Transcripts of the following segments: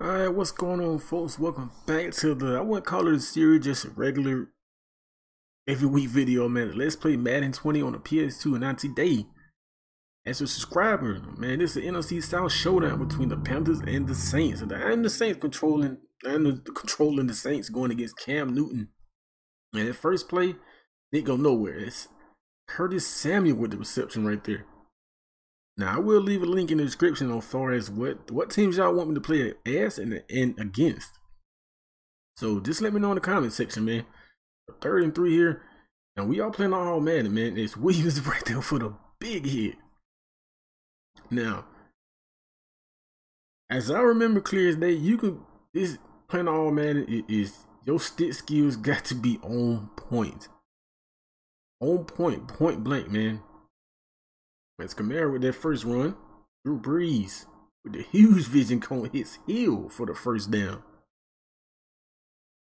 Alright, what's going on folks? Welcome back to the, I wouldn't call it a series, just a regular every week video, man. Let's play Madden 20 on the PS2 and 90 day. As a subscriber, man, this is an NFC South showdown between the Panthers and the Saints. And I'm the Saints controlling, I'm the, controlling the Saints going against Cam Newton. And at first play, they go nowhere. It's Curtis Samuel with the reception right there. Now I will leave a link in the description on far as what what teams y'all want me to play as and and against. So just let me know in the comment section, man. Third and three here. And we all playing all man, man. It's Williams right there for the big hit. Now, as I remember clear as day, you could this playing all man is your stick skills got to be on point. On point, point blank, man. As Kamara with that first run. Drew Brees with the huge vision cone hits Hill for the first down.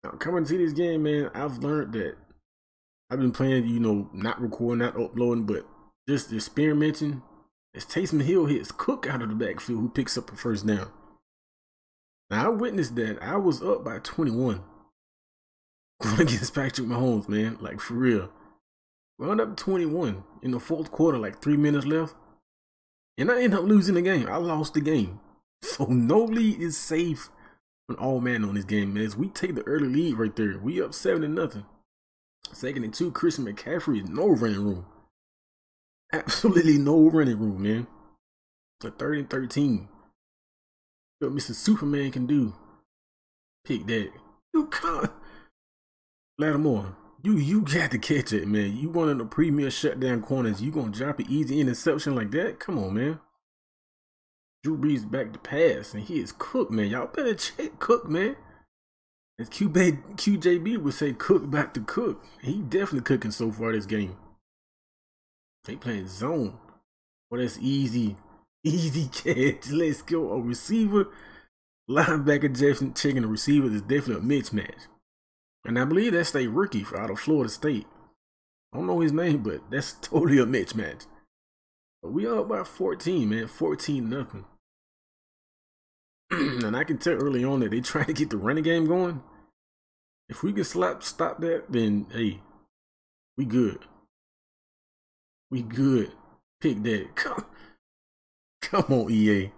Now, coming to this game, man, I've learned that I've been playing, you know, not recording, not uploading, but just experimenting. As Taysom Hill hits Cook out of the backfield, who picks up a first down. Now, I witnessed that. I was up by 21 going against Patrick Mahomes, man. Like, for real. Wound up 21 in the fourth quarter, like three minutes left. And I ended up losing the game. I lost the game. So no lead is safe on all man on this game, man. As we take the early lead right there. We up seven to nothing. Second and two, Christian McCaffrey, is no running room. Absolutely no running room, man. A third and 13. What Mr. Superman can do. Pick that. You can't. Lattimore. You you got to catch it, man. You one of the premier shutdown corners. You gonna drop an easy interception like that? Come on, man. Drew Brees back to pass, and he is cooked, man. Y'all better check Cook, man. As QB, QJB would say, Cook back to Cook. He definitely cooking so far this game. They playing zone. Well, that's easy. Easy catch. Let's go. A receiver, linebacker, Jefferson checking the receiver is definitely a mismatch. And I believe that's a rookie out of Florida State. I don't know his name, but that's totally a mismatch. But we are about 14, man. 14 nothing. and I can tell early on that they trying to get the running game going. If we can slap stop that, then hey, we good. We good. Pick that. Come, come on, EA.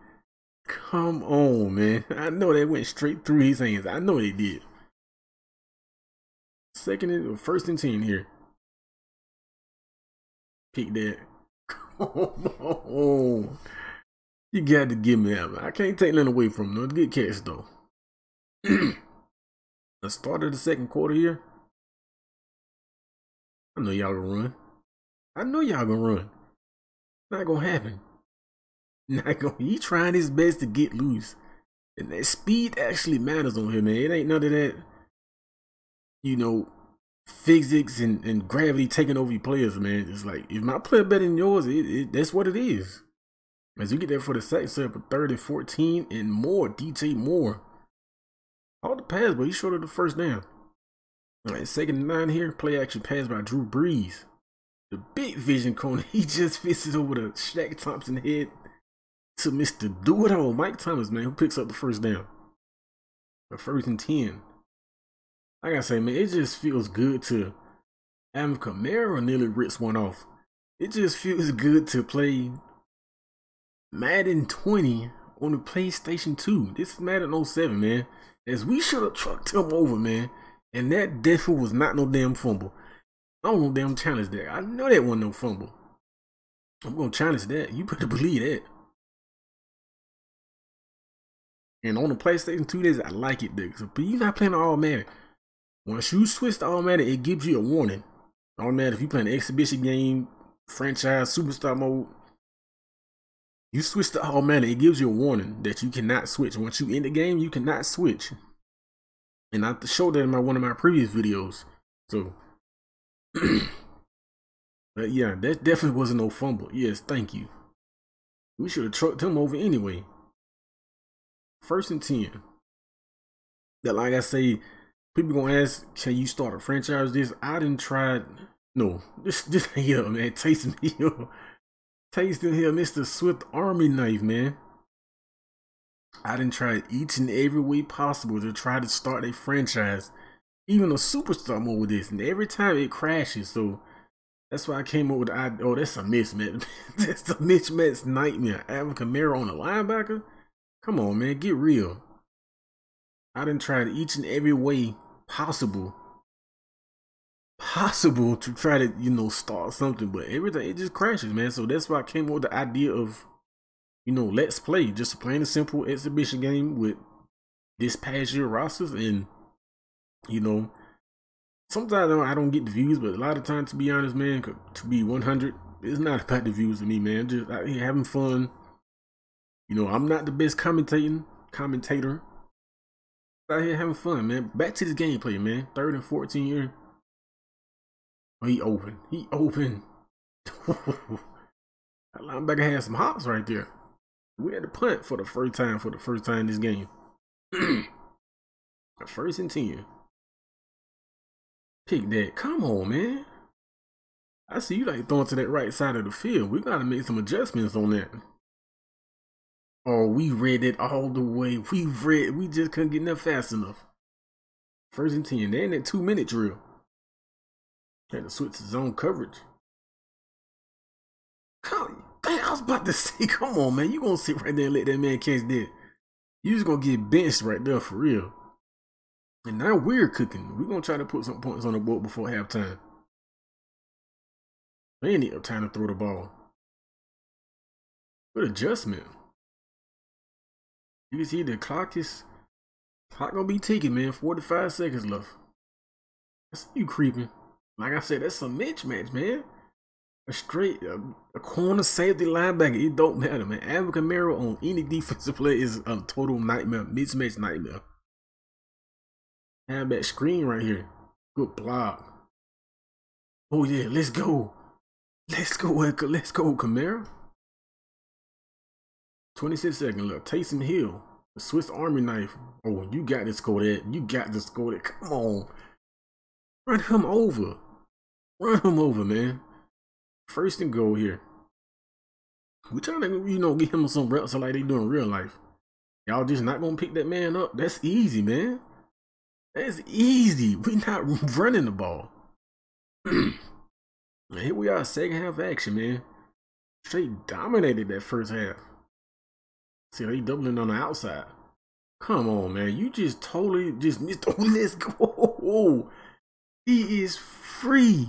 Come on, man. I know they went straight through his hands. I know they did. Second and first and ten here. Pick that. Come on. You got to give me that. I can't take nothing away from him. Good catch though. the start of the second quarter here. I know y'all gonna run. I know y'all gonna run. Not gonna happen. Not gonna. He trying his best to get loose, and that speed actually matters on him, man. It ain't none of that. You know, physics and, and gravity taking over your players, man. It's like if my player better than yours, it, it, that's what it is. As we get there for the second set for third and 14 and more, DJ Moore. All the pass, but he's short of the first down. All right, second and nine here. Play action pass by Drew Brees. The big vision cone, he just fits it over the Shaq Thompson head to Mr. Do It All, Mike Thomas, man, who picks up the first down. The first and 10 I say, man, it just feels good to have Kamara nearly rips one off. It just feels good to play Madden 20 on the PlayStation 2. This is Madden 07, man. As we should have trucked him over, man. And that definitely was not no damn fumble. I don't no damn challenge that. I know that wasn't no fumble. I'm gonna challenge that. You better believe that. And on the PlayStation 2 days, I like it, dude. So, but you're not playing all Madden. Once you switch to automatic, it gives you a warning. Automatic, if you play an exhibition game, franchise, superstar mode, you switch to automatic, it gives you a warning that you cannot switch. Once you end the game, you cannot switch. And I showed that in my one of my previous videos. So, but yeah, that definitely wasn't no fumble. Yes, thank you. We should have trucked him over anyway. First and 10. That, like I say, people gonna ask, can you start a franchise? This I didn't try. No, this this here, man. Taysom Hill, Taysom Hill, Mr. Swiss Army knife, man. I didn't try each and every way possible to try to start a franchise, even a superstar mode with this, and every time it crashes. So that's why I came up with idea. Oh, that's a mismatch. that's a mismatch nightmare. Alvin Kamara on a linebacker. Come on, man, get real. I didn't try each and every way possible possible to try to, you know, start something, but everything it just crashes, man. So that's why I came up with the idea of, you know, let's play. Just plain and simple exhibition game with this past year rosters and you know, sometimes I don't, I don't get the views, but a lot of times to be honest, man, to be 100, it's not about the views to me, man. Just out here having fun. You know, I'm not the best commentating commentator. Out here having fun, man. Back to this gameplay, man. Third and 14 year. Oh, he open. He open. that linebacker had some hops right there. We had to punt for the first time for the first time this game. the first and 10. Pick that. Come on, man. I see you like throwing to that right side of the field. We gotta make some adjustments on that. Oh, we read it all the way. We read. We just couldn't get enough fast enough. First and ten. They in that two minute drill. Had to switch to zone coverage. Come, dang, I was about to say, come on, man. You gonna sit right there and let that man catch that. You just gonna get benched right there for real. And now we're cooking. We're gonna try to put some points on the board before halftime. They need time to throw the ball. Good adjustment. You can see the clock is clock gonna be ticking, man. 45 seconds left. I see you creeping. Like I said, that's a mismatch, man. A straight a, a corner safety linebacker. It don't matter, man. Alvin Kamara on any defensive play is a total nightmare, mismatch nightmare. Have that screen right here. Good block. Oh yeah, let's go. Let's go, uh, let's go, Kamara. 26 seconds left. Taysom Hill, the Swiss Army knife. Oh, you got this, that. You got this, that. Come on. Run him over. Run him over, man. First and goal here. We trying to, you know, get him some reps like they do in real life. Y'all just not gonna pick that man up. That's easy, man. That's easy. We not running the ball. Here we are, second half action, man. Straight dominated that first half. See, they doubling on the outside. Come on, man. You just totally just missed. Oh, let's go. He is free.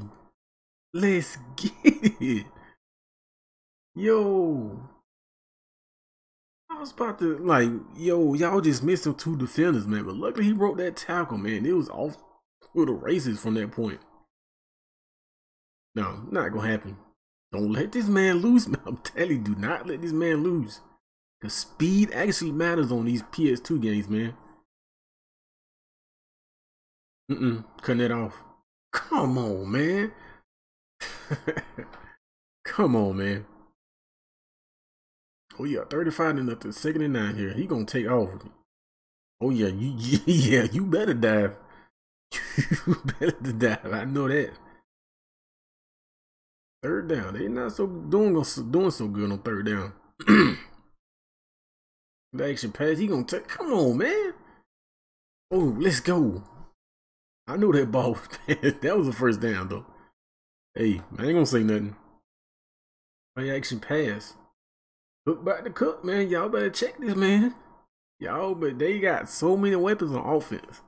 Let's get it. Yo. I was about to, like, yo, y'all just missed some two defenders, man. But luckily he broke that tackle, man. It was off with the races from that point. No, not gonna happen. Don't let this man lose, man. I'm telling you, do not let this man lose. Because speed actually matters on these PS2 games, man. Mm-mm, cutting it off. Come on, man. Come on, man. Oh yeah, 35 to nothing, second and nine here. He gonna take off. Oh yeah, you yeah, you better dive. you better dive. I know that. Third down. They not so doing doing so good on third down. action pass. He gonna take. Come on, man. Oh, let's go. I knew that ball that was the first down though. Hey, I ain't gonna say nothing. Play action pass. Look back to cook, man. Y'all better check this, man. Y'all, but they got so many weapons on offense.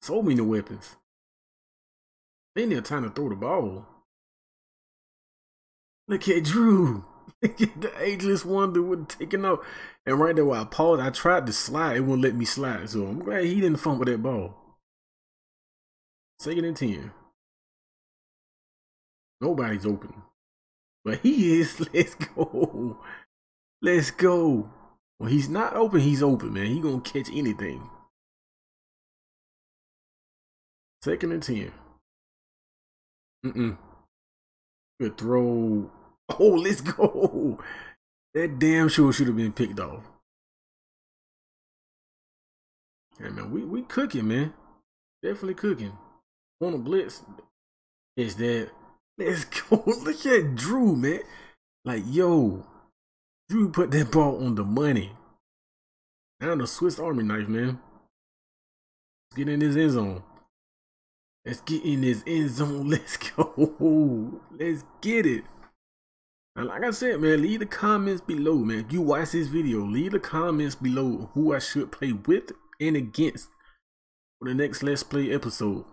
So many weapons. They need time to throw the ball. Look at Drew. the ageless wonder would taken off. And right there while I paused, I tried to slide. It wouldn't let me slide. So I'm glad he didn't fumble that ball. Second and 10. Nobody's open. But he is. Let's go. Let's go. When he's not open, he's open, man. He gonna catch anything. Second and 10. Mm-mm. Good throw. Oh, let's go. That damn sure should have been picked off. Hey, man, we, we cooking, man. Definitely cooking on a blitz is that let's go. Look at Drew, man. Like, yo, Drew put that ball on the money. Now the Swiss Army knife, man. Let's get in this end zone. Let's get in this end zone. Let's go. Let's get it. And like I said, man, leave the comments below, man. If you watch this video, leave the comments below who I should play with and against for the next Let's Play episode.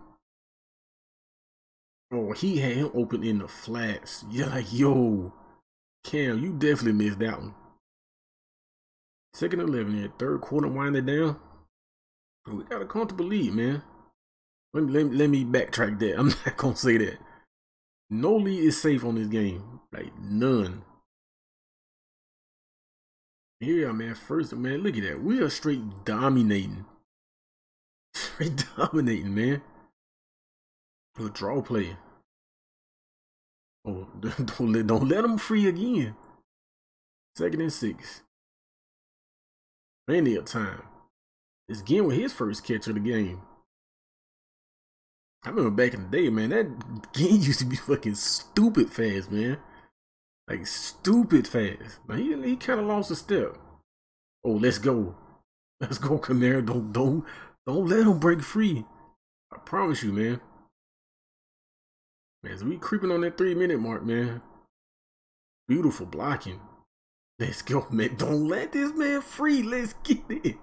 Oh, he had him open in the flats. You're like, yo, Cam, you definitely missed that one. Second 11 here, third quarter winding down. We got a comfortable lead, man. Let me, let me, let me backtrack that. I'm not going to say that. No lead is safe on this game. Like, none. Here, man, first, man, look at that. We are straight dominating. Straight dominating, man. A draw play. Oh, don't let don't let him free again. Second and six. Plenty of time. Ted Ginn with his first catch of the game. I remember back in the day, man, Ted Ginn used to be fucking stupid fast, man. Like stupid fast. But he he kind of lost a step. Oh, let's go. Let's go, Kamara. Don't don't don't let him break free. I promise you, man. Man, so we creeping on that three minute mark, man. Beautiful blocking. Let's go, man. Don't let this man free. Let's get it.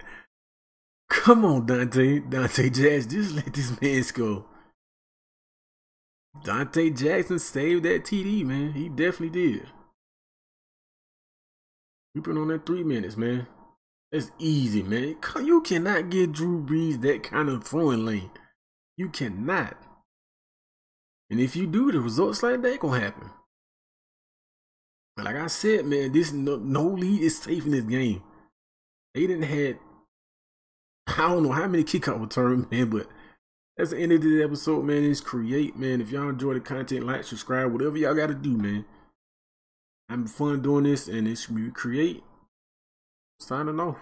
Come on, Donte. Donte Jackson. Just let this man go. Donte Jackson saved that TD, man. He definitely did. Creeping on that three minutes, man. That's easy, man. You cannot get Drew Brees that kind of throwing lane. You cannot. And if you do, the results like that gonna happen. But like I said, man, this no, no lead is safe in this game. They didn't had I don't know how many kickoff return, man, but that's the end of this episode, man. It's create, man. If y'all enjoy the content, like, subscribe, whatever y'all gotta do, man. I'm fun doing this, and it's create. Signing off.